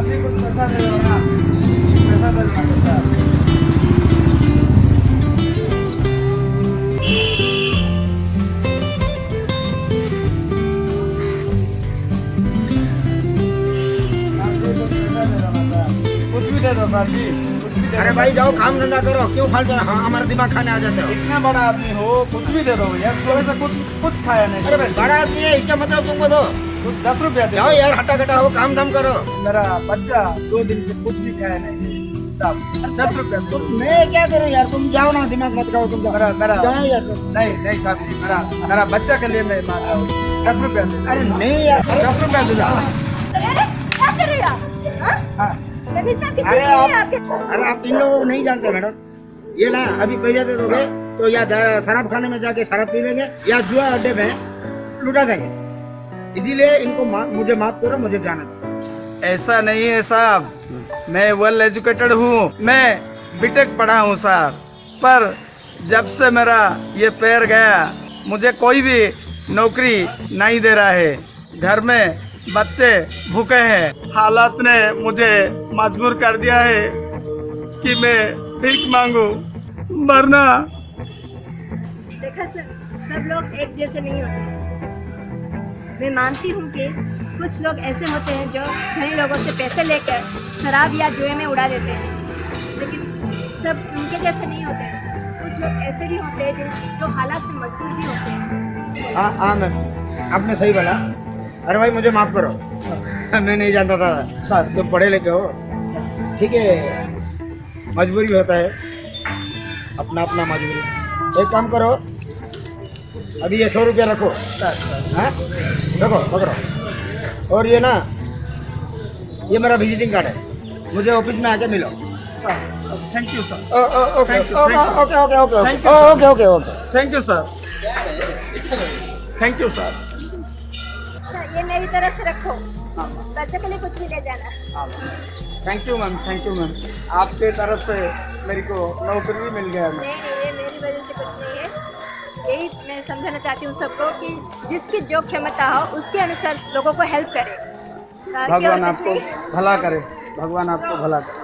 पैसा दे दो ना पैसा दे दो दे दो अरे भाई जाओ काम धंधा करो। क्यों फालतू हाँ, हमारा दिमाग खाने आ जाते हो। इतना बड़ा आदमी हो कुछ भी दे दो यार थोड़ा सा कुछ कुछ खाया नहीं। अरे भाई बड़ा आदमी है इसका मतलब तुमको बोलो दस रुपया दे। जाओ यार हटा कटा हो काम धाम करो। मेरा बच्चा दो दिन से कुछ भी खाया नहीं। दस रुपया दे। मैं क्या करूँ यार? तुम जाओ ना दिमाग मत खाओ तुम मेरा मेरा जाओ यार। नहीं नहीं साहब मेरा मेरा बच्चा के लिए मैं मांग रहा हूँ। दस रुपया अरे नहीं यार। दस रुपया दे। दो अरे अरे क्या कर रहे हो आप? हाँ? हाँ। अरे आप इन लोगों को नहीं जानते मैडम। ये ना अभी पैसे दे दोगे तो या शराब खाने में जाके शराब पी लेंगे या जुआ अड्डे में लुटा देंगे। इसीलिए इनको मा, मुझे माफ़ करो मुझे जाना दो। ऐसा नहीं है साहब। मैं वेल एजुकेटेड हूँ। मैं बीटेक पढ़ा हूँ सर पर जब से मेरा ये पैर गया मुझे कोई भी नौकरी नहीं दे रहा है। घर में बच्चे भूखे हैं। हालात ने मुझे मजबूर कर दिया है कि मैं भीख मांगू। वरना देखा सर सब लोग एक जैसे नहीं होते। मैं मानती हूँ कि कुछ लोग ऐसे होते हैं जो धनी लोगों से पैसे लेकर शराब या जुए में उड़ा देते हैं। लेकिन सब उनके जैसे नहीं होते कुछ लोग ऐसे भी होते हैं जो हालात से मजबूर भी होते हैं। हाँ हाँ मैम। आपने सही बोला। अरे भाई, मुझे माफ़ करो। मैं नहीं जानता था। सर तुम पढ़े लिखे हो। ठीक है। मजबूरी होता है। अपना अपना मजबूरी। एक काम करो। अभी ये सौ रुपया रखो। सर हाँ? रखो पकड़ो। और ये ना ये मेरा विजिटिंग कार्ड है। मुझे ऑफ़िस में आके मिलो। Thank you sir okay okay okay okay. Okay okay okay. Okay thank you sir thank you sir ये मेरी तरफ़ से रखो। बच्चों के लिए कुछ भी ले जाना। Thank you ma'am thank you ma'am आपके तरफ़ से मेरे को नौकरी भी मिल गया नहीं नहीं ये मेरी वजह से कुछ नहीं है। यही मैं समझाना चाहती हूँ सबको कि जिसकी जो क्षमता हो उसके अनुसार लोगों को हेल्प करे। भगवान आपको भला करे। भगवान आपको भला करे।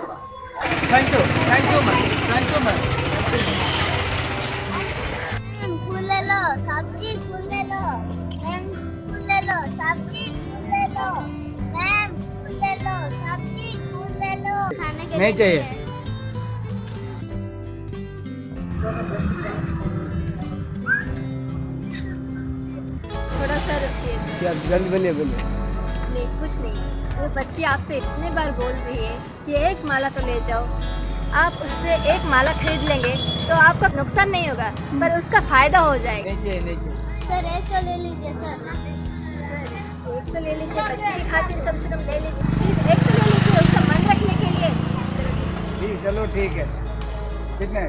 Thank you thank you ma'am thank you ma'am ले लो सब्ज़ी फूल ले लो मैम ले लो सब्ज़ी फूल ले लो मैम ले लो सब्ज़ी ले लो खाने के नहीं चाहिए। थोड़ा सा रुकिए क्या बोलिए बोलिए। नहीं कुछ नहीं। वो बच्ची आपसे इतने बार बोल रही है कि एक माला तो ले जाओ। आप उससे एक माला खरीद लेंगे तो आपका नुकसान नहीं होगा पर उसका फ़ायदा हो जाएगा। नहीं नहीं सर एक तो ले लीजिए सर। सर एक तो ले लीजिए बच्चे की खातिर कम से कम ले लीजिए। प्लीज़ एक तो ले लीजिए उसका मन रखने के लिए। ठीक चलो ठीक है। कितने?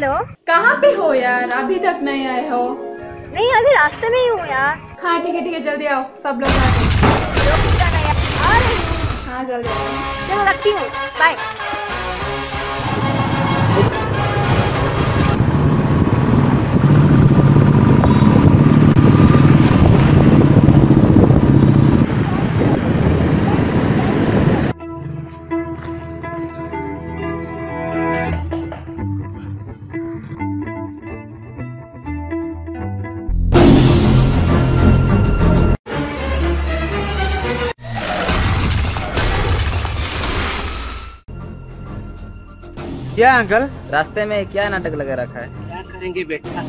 हेलो। कहाँ पे हो यार? अभी तक नहीं आए हो। नहीं अभी रास्ते में ही हूँ यार। हाँ ठीक है ठीक है जल्दी आओ। सब लोग आ रही हूँ। हाँ जल्दी आओ। चलो रखती हूँ। बाय क्या अंकल रास्ते में क्या नाटक लगा रखा है? क्या करेंगे बेटा?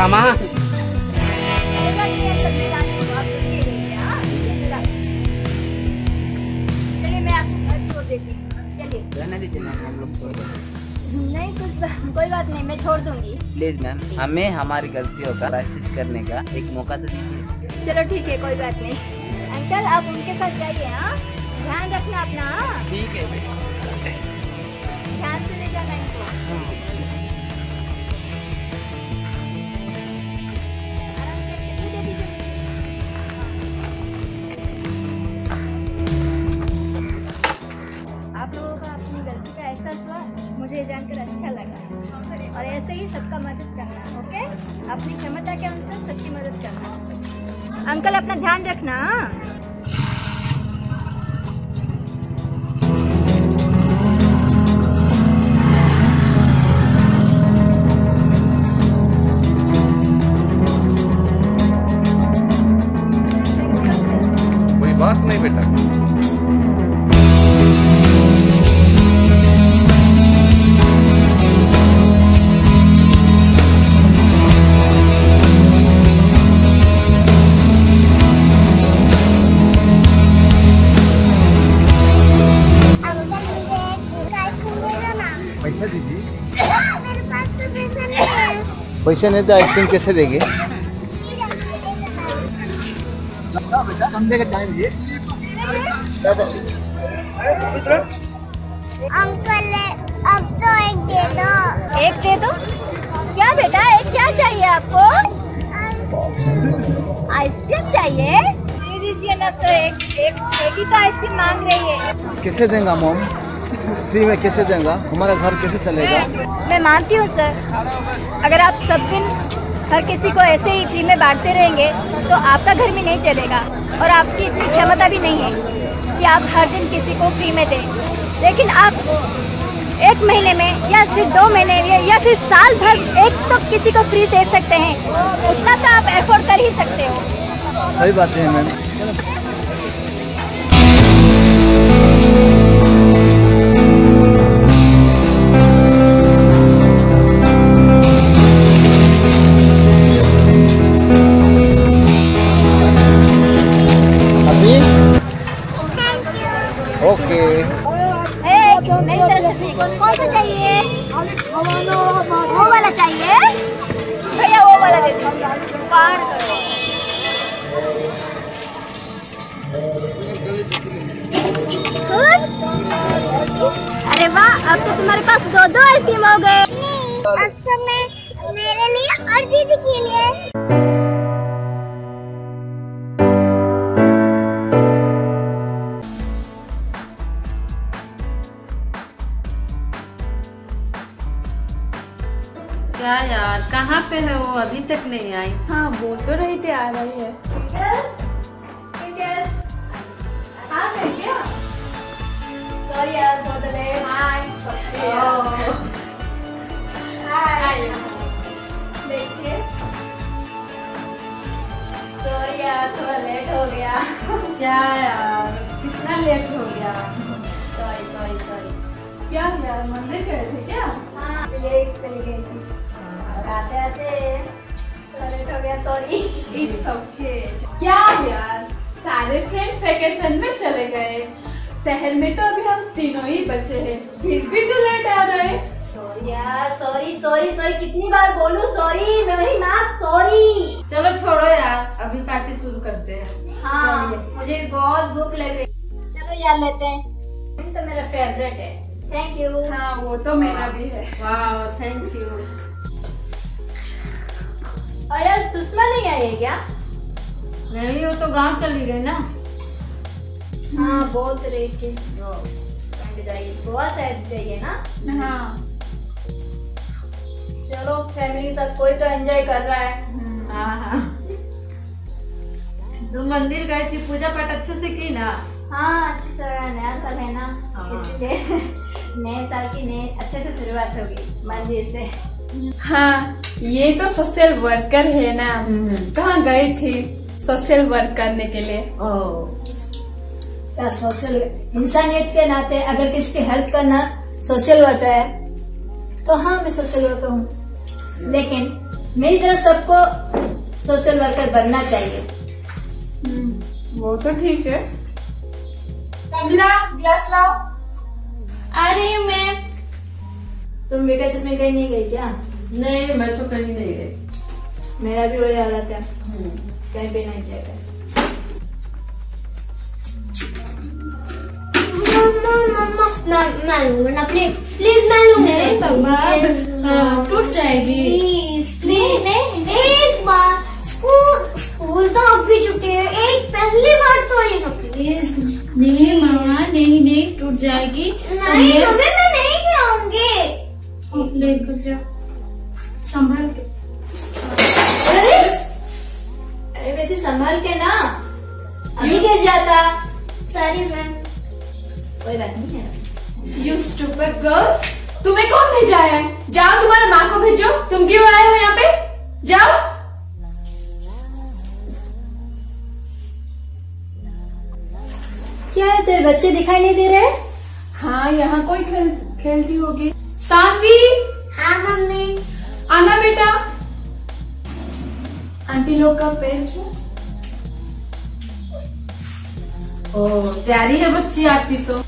मेरा सामान चलिए मैं आपको घर छोड़ देती चलिए रहने दीजिए मैम हम लोग छोड़ देंगे। नहीं कुछ कोई बात नहीं मैं छोड़ दूँगी। प्लीज़ मैम हमें हमारी गलतियों का प्रायश्चित करने का एक मौका तो दीजिए। चलो ठीक है कोई बात नहीं। अंकल आप उनके साथ जाइए हाँ? ध्यान रखना अपना हाँ? ठीक है आप लोगों का अपनी गलती का एहसास हुआ, मुझे जानकर अच्छा लगा। और ऐसे ही सबका मदद करना, ओके? अपनी क्षमता के अनुसार सबकी मदद करना। अंकल, अपना ध्यान रखना पैसा दीजिए। मेरे पास तो पैसा नहीं है। पैसे नहीं तो आइसक्रीम कैसे देंगे? अंकल दे दो ना बेटा समझे का टाइम ये अंकल अब तो एक दे दो। एक दे दो? क्या बेटा एक क्या चाहिए आपको? आइसक्रीम चाहिए? दे दीजिए ना तो एक एक एक ही तो आइसक्रीम मांग रही है। कैसे देंगे मोम? फ्री में कैसे देंगे? हमारा घर कैसे चलेगा? मैं मानती हूँ सर अगर आप सब दिन हर किसी को ऐसे ही फ्री में बांटते रहेंगे तो आपका घर भी नहीं चलेगा और आपकी इतनी क्षमता भी नहीं है कि आप हर दिन किसी को फ्री में दें। लेकिन आप एक महीने में या फिर दो महीने में या फिर साल भर एक तो किसी को फ्री दे सकते हैं। उतना तो आप एफोर्ड कर ही सकते हो। सही बात है मैम। ओके मेरी तरफ़ से कौन सा चाहिए वो वाला चाहिए भैया वो वाला दे दो पार अरे वाह अब तो तुम्हारे पास दो दो आइसक्रीम हो गए। अब तो मैं मेरे लिए और दीदी के लिए क्या यार कहाँ पे है वो? अभी तक नहीं आई। हाँ बोल तो रही थी आ रही है। सॉरी यार बहुत लेट हाय हाय देखिए। सॉरी यार थोड़ा लेट हो गया। क्या यार कितना लेट हो गया। सॉरी सॉरी सॉरी क्या यार मंदिर गए थे क्या? हाँ लेट चली गई थी। और आते आते थोड़ा हो गया सॉरी इट्स ओके क्या यार सारे फ्रेंड्स वेकेशन में चले गए शहर में तो अभी हम तीनों ही बचे हैं फिर भी तू लेट आ रहे सॉरी यार सॉरी सॉरी सॉरी कितनी बार बोलूँ? सॉरी मैं वही माँ सॉरी चलो छोड़ो यार अभी पार्टी शुरू करते हैं। हाँ मुझे बहुत भूख लग रही चलो यार लेते हैं। तो मेरा फेवरेट है। थैंक यू हाँ वो तो मेरा भी है। वाह थैंक यू और यार सुषमा नहीं आई है क्या? नहीं वो तो गाँव चली गई ना। हाँ बहुत रही गोवा शायद जाइए ना? हाँ। चलो फैमिली के साथ कोई तो एंजॉय कर रहा है। हाँ हाँ। तुम मंदिर गए थी पूजा पाठ अच्छे से की ना? हाँ अच्छी है नया साल है ना। हाँ। इसलिए नए साल की नए अच्छे से शुरुआत होगी मंदिर से। हाँ। ये तो सोशल वर्कर है ना। कहाँ गई थी सोशल वर्क करने के लिए? क्या सोशल इंसानियत के नाते अगर किसी की हेल्प करना सोशल वर्कर है तो हाँ मैं सोशल वर्कर हूँ। लेकिन मेरी तरह सबको सोशल वर्कर बनना चाहिए। वो तो ठीक है। कमला ग्लास लाओ। आ रही हूँ मैं तुम वेकेशन में कहीं नहीं गई क्या? नहीं मैं तो कहीं नहीं गई। मेरा भी वही हालत है। कहीं पे नहीं जाएगा मैं लूँगा प्लीज़ प्लीज़ मैं लूँगा हाँ, टूट जाएगी। प्लीज़ प्लीज़ नहीं एक बार स्कूल स्कूल तो अब भी छुट्टी है एक पहली बार तो ये प्लीज़ नहीं मामा नहीं नहीं टूट जाएगी नहीं मम्मी मैं नहीं खाऊँगी लेकर जाओ संभाल के। अरे! अरे बेटी संभाल के ना। अभी गिर जाता सॉरी मैम कोई बात नहीं है। यू स्टूपिड गर्ल तुम्हें कौन भेजा है? जाओ तुम्हारे माँ को भेजो। तुम क्यों आए हो यहाँ पे? जाओ। क्या है तेरे बच्चे दिखाई नहीं दे रहे? हाँ यहाँ कोई खेल खेलती होगी। सानवी! हाँ मम्मी। आना बेटा। आंटी लोग का पैर ओ प्यारी है बच्ची आपकी तो।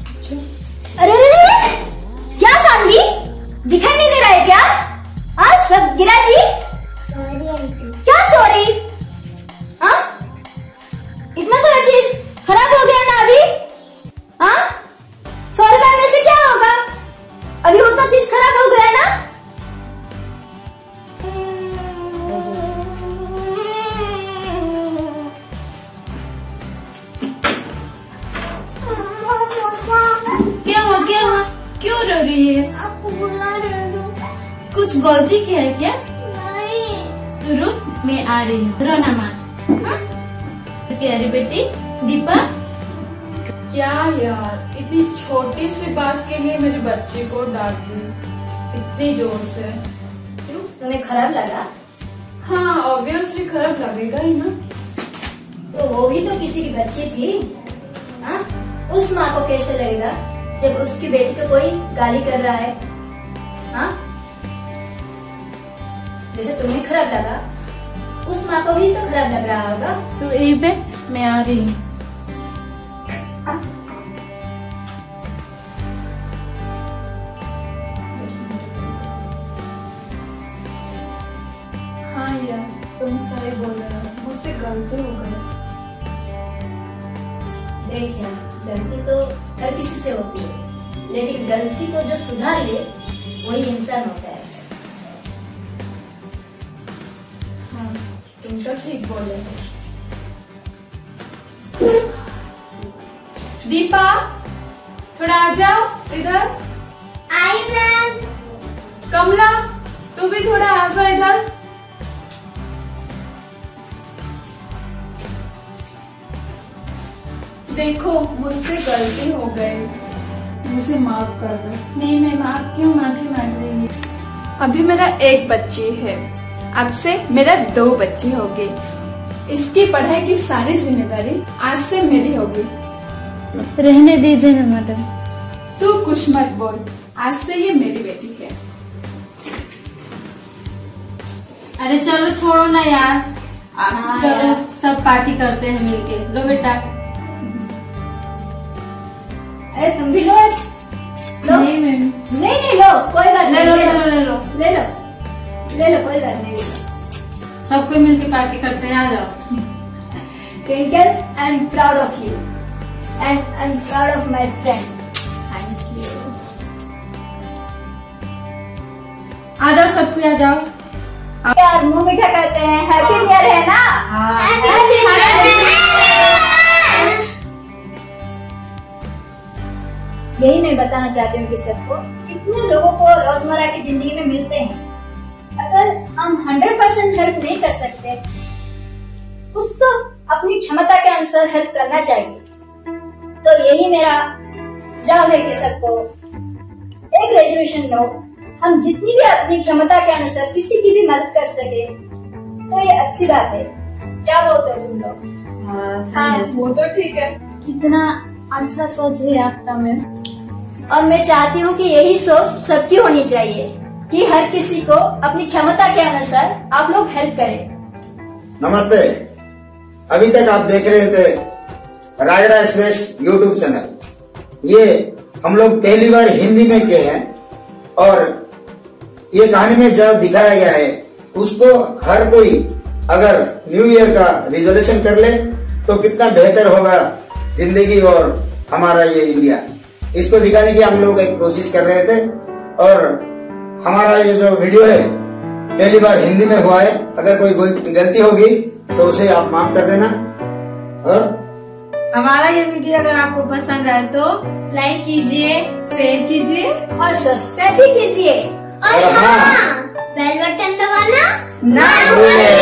कुछ गलती किया है क्या? नहीं। तो रुक मैं आ रही हूँ। रोना मत हाँ? प्यारी बेटी दीपा। क्या यार इतनी छोटी सी बात के लिए मेरे बच्चे को डांट दी इतनी ज़ोर से। तुम्हें खराब लगा? हाँ ऑब्वियसली खराब लगेगा ही ना। तो वो भी तो किसी की बच्ची थी हाँ? उस माँ को कैसे लगेगा जब उसकी बेटी को कोई गाली कर रहा है? हाँ? जैसे तुम्हें खराब लगा उस माँ को भी तो खराब लग रहा होगा। तो यही पे मैं आ रही हूँ हाँ यार तुम सही बोल रहे हो। मुझसे गलती हो गई। देख यार गलती तो हर किसी से होती है। लेकिन गलती को जो सुधार ले वही इंसान होता है हाँ। तुम तो ठीक बोले। दीपा थोड़ा आ जाओ इधर। आई मैम। कमला तू भी थोड़ा आ जाओ इधर। देखो मुझसे गलती हो गई। मुझे माफ़ कर दो। नहीं मैम आप क्यों माफ़ी मांग रही है? अभी मेरा एक बच्ची है। अब से मेरा दो बच्चे हो गए। इसकी पढ़ाई की सारी ज़िम्मेदारी आज से मेरी होगी रहने दीजिए ना मैडम। तू कुछ मत बोल आज से ये मेरी बेटी है। अरे चलो छोड़ो ना यार। हाँ चलो सब पार्टी करते हैं मिलके। लो बेटा। अरे तुम भी लो लो। नहीं मैम। नहीं नहीं लो कोई बात ले नहीं लो ले लो। ले लो। ले लो। ले लो कोई बात नहीं। सब कोई मिलके पार्टी करते हैं आ जाओ। Twinkle I am proud of you and I am proud of my friend thank you आ जाओ सब कोई आ जाओ। यार मुँह मीठा करते हैं? हैप्पी न्यू ईयर है ना? हाँ। यही मैं बताना चाहती हूँ कि सबको कितने लोगों को रोज़मर्रा की ज़िंदगी में मिलते हैं। अगर हम 100 परसेंट हेल्प नहीं कर सकते कुछ तो अपनी क्षमता के अनुसार हेल्प करना चाहिए। तो यही मेरा सुझाव है कि सबको एक रेजोल्यूशन लो हम जितनी भी अपनी क्षमता के अनुसार किसी की भी मदद कर सके तो ये अच्छी बात है। क्या बोलते हो तुम लोग? हाँ, वो तो ठीक है। कितना अच्छा सोच है आपका मैम और मैं चाहती हूँ कि यही सोच सबकी होनी चाहिए। कि हर किसी को अपनी क्षमता के अनुसार आप लोग हेल्प करें। नमस्ते। अभी तक आप देख रहे थे रायरा एक्सप्रेस यूट्यूब चैनल। ये हम लोग पहली बार हिंदी में किए हैं और ये कहानी में जो दिखाया गया है, उसको हर कोई अगर न्यू ईयर का रिजोल्यूशन कर ले तो कितना बेहतर होगा ज़िंदगी और हमारा ये इंडिया इसको दिखाने की हम लोग एक कोशिश कर रहे थे और हमारा ये जो वीडियो है पहली बार हिंदी में हुआ है अगर कोई गलती होगी तो उसे आप माफ़ कर देना। और हमारा ये वीडियो अगर आपको पसंद आए तो लाइक कीजिए शेयर कीजिए और सब्सक्राइब भी कीजिए। और हाँ। बेल बटन दबाना ना भूलें।